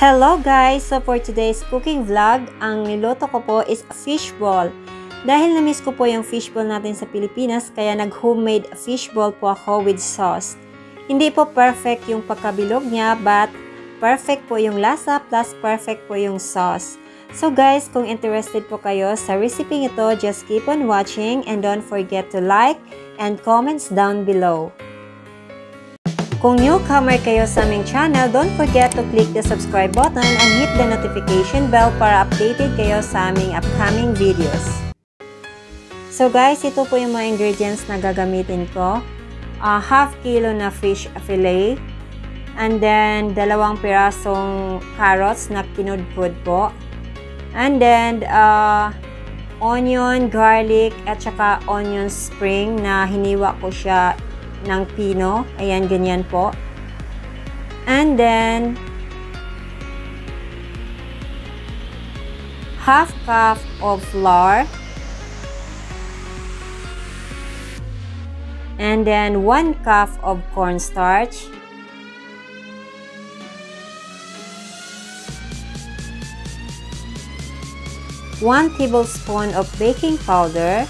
Hello guys! So for today's cooking vlog, ang niloto ko po is fishball. Dahil na-miss ko po yung fishball natin sa Pilipinas, kaya nag-homemade fishball po ako with sauce. Hindi po perfect yung pagkabilog niya, but perfect po yung lasa plus perfect po yung sauce. So guys, kung interested po kayo sa recipe ito, just keep on watching and don't forget to like and comments down below. Kung newcomer kayo sa aming channel, don't forget to click the subscribe button and hit the notification bell para updated kayo sa aming upcoming videos. So guys, ito po yung mga ingredients na gagamitin ko. Uh, half kilo na fish fillet. And then, dalawang pirasong carrots na kinudpud po. And then, uh, onion, garlic, at saka onion spring na hiniwa ko siya ng pino. Ayan, ganyan po. And then, half cup of flour. And then, 1 cup of cornstarch. One tablespoon of baking powder.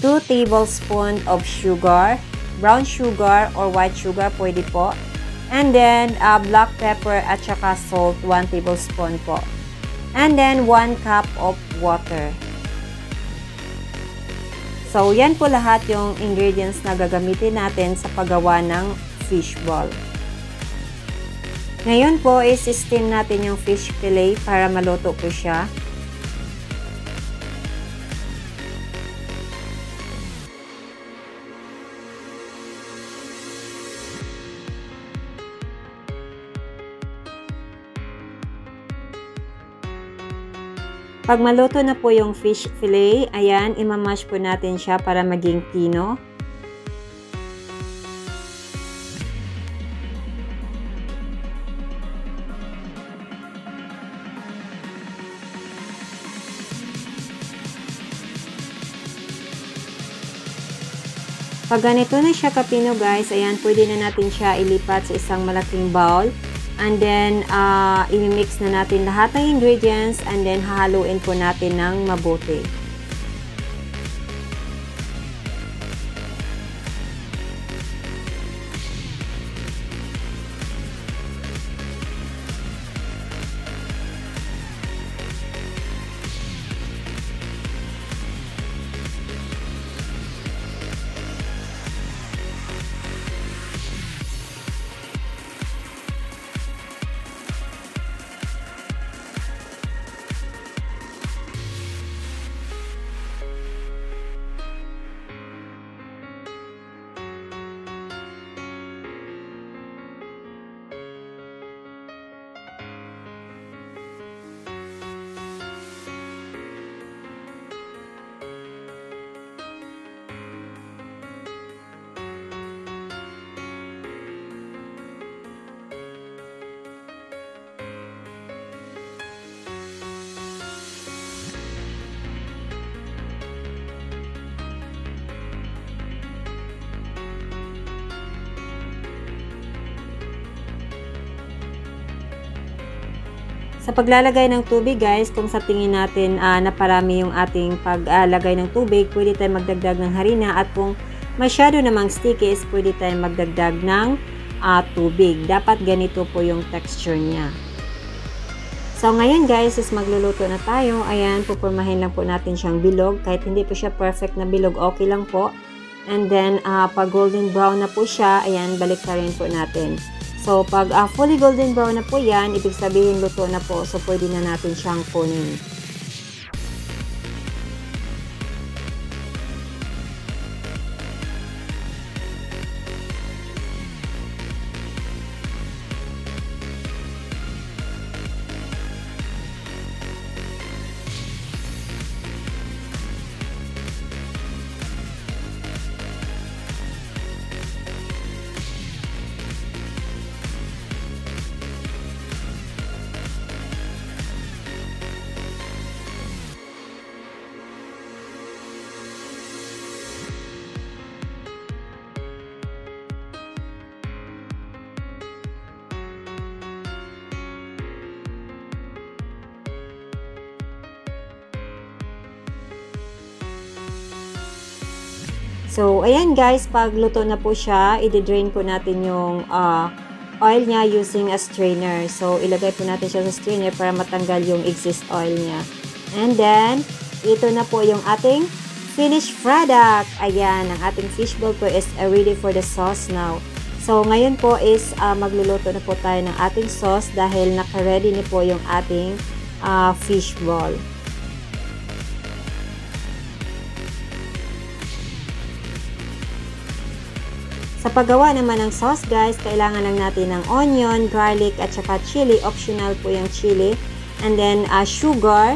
2 tablespoon of sugar, brown sugar or white sugar, pwede po. And then, uh, black pepper at saka salt, 1 tablespoon po. And then, 1 cup of water. So, yan po lahat yung ingredients na gagamitin natin sa paggawa ng fish ball. Ngayon po, is-steam natin yung fish fillet para maluto po siya. Pag maluto na po yung fish fillet, ayan, imamash po natin siya para maging pino. Pag ganito na siya kapino guys, ayan, pwede na natin siya ilipat sa isang malaking bowl. And then, uh, i-mix na natin lahat ng ingredients and then hahaluin po natin ng mabuti. Sa paglalagay ng tubig guys, kung sa tingin natin uh, naparami yung ating paglagay uh, ng tubig, pwede tayong magdagdag ng harina at kung masyado namang sticky is pwede tayong magdagdag ng uh, tubig. Dapat ganito po yung texture niya. So ngayon guys is magluluto na tayo. Ayan, pupurmahin lang po natin siyang bilog. Kahit hindi po siya perfect na bilog, okay lang po. And then uh, pag golden brown na po siya, ayan, balik na rin po natin. So, pag uh, fully golden brown na po yan, ibig sabihin luto na po. So, pwede na natin siyang kunin. So, ayan guys, pag luto na po siya, i-drain po natin yung uh, oil niya using a strainer. So, ilagay po natin siya sa strainer para matanggal yung excess oil niya. And then, ito na po yung ating finished product. Ayan, ang ating fishball po is ready for the sauce now. So, ngayon po is uh, magluluto na po tayo ng ating sauce dahil naka-ready na po yung ating uh, fishball. Sa paggawa naman ng sauce guys, kailangan lang natin ng onion, garlic, at saka chili. Optional po yung chili. And then uh, sugar,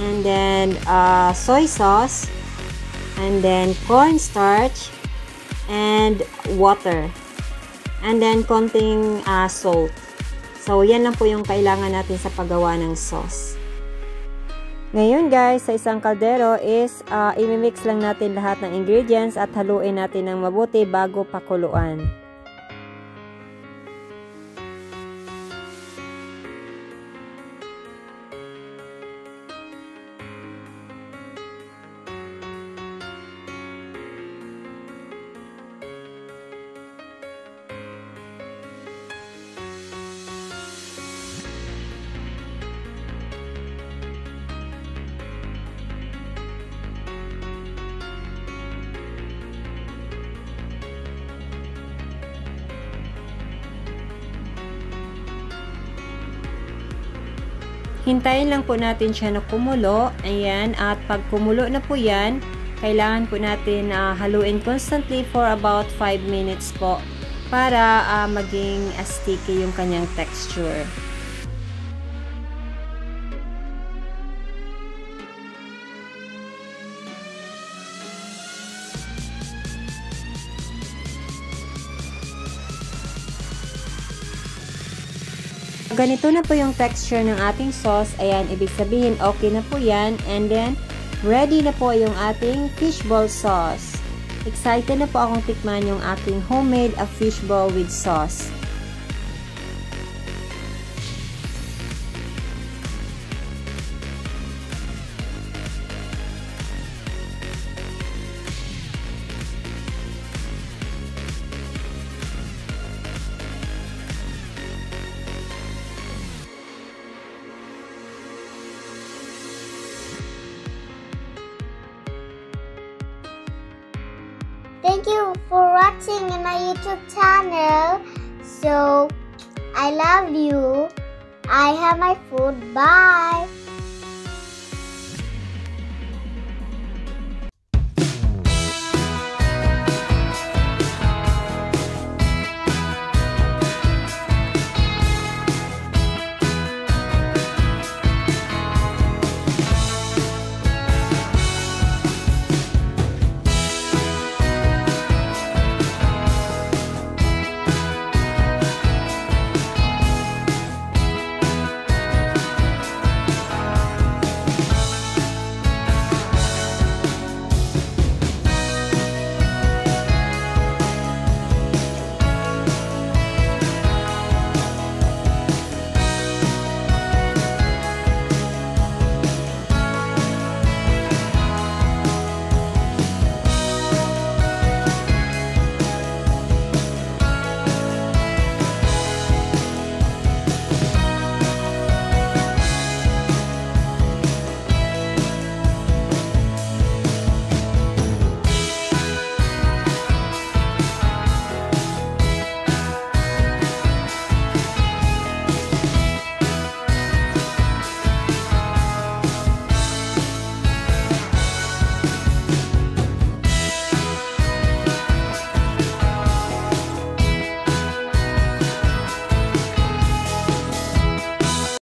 and then uh, soy sauce, and then cornstarch, and water. And then konting uh, salt. So, yan lang po yung kailangan natin sa paggawa ng sauce. Ngayon guys, sa isang kaldero is uh, imimix lang natin lahat ng ingredients at haluin natin ng mabuti bago pakuluan. Hintayin lang po natin siya na kumulo. Ayan. At pag kumulo na po yan, kailangan po natin uh, haluin constantly for about 5 minutes po para uh, maging sticky yung kanyang texture. Ganito na po yung texture ng ating sauce. Ayan, ibig sabihin okay na po yan. And then, ready na po yung ating fishball sauce. Excited na po akong tikman yung aking homemade a fishball with sauce. Thank you for watching in my YouTube channel. So, I love you. I have my food. Bye.